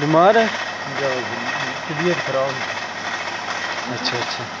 बीमार है तबीयत खराब अच्छा अच्छा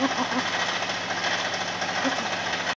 Ha ha ha.